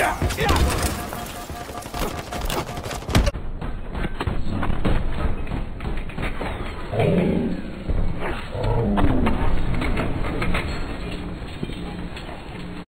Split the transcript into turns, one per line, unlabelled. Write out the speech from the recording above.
Yeah.